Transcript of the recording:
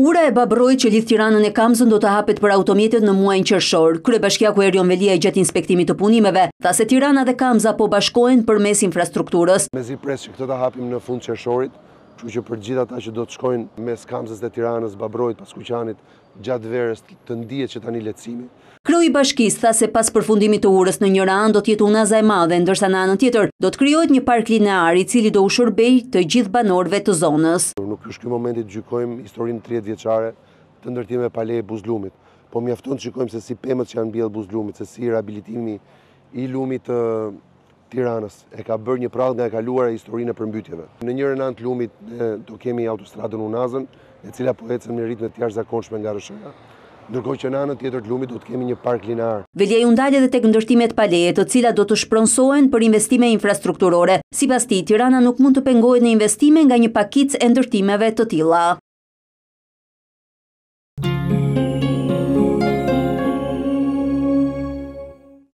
Ura e Babrroit që lidh Tiranën e Kamzën do të hapet për automjetet në muajin qershor. Kryebashkiaku Erion Veliaj gjatë inspektimit të punimeve tha se Tirana dhe Kamza po bashkohen përmes infrastrukturës. Mezi pres që këtë ta hapim në fund qershorit, kështu që për gjithë ata që do të shkojnë mes Kamzës dhe Tiranës, Babrroit, Paskuqanit, gjatë verës të ndihet që tani lehtësimi. Kreu i bashkisë tha se pas përfundimit të urës në njëra anë do të jetë unaza e madhe, ndërsa në anën tjetër do të krijohet një park linear i cili do u shërbejë të gjithë banorëve të zonës. Nuk është ky momenti të gjykojmë historinë tridhjetë vjeçare të ndërtimeve pa leje buzë lumit, po mjafton të gjykojmë se si pemët që janë mbjellë buzë lumit, se si rehabilitimi i lumit të Tiranës, e ka bërë një përrallë nga e kaluara historinë e përmbytjeve. Në njërën anë të lumit do kemi autostradën Unazën, e cila po ecën me ritme të jashtëzakonshme nga ARRSH-ja, ndërkohë që në anën tjetër të lumit do të kemi një park linear. Veliaj u ndal edhe tek ndërtimet pa leje, të cilat do të shpronësohen për investime infrastrukturore. Sipas tij, Tirana nuk mund të pengohet në investime nga një pakicë e ndërtimeve të tilla.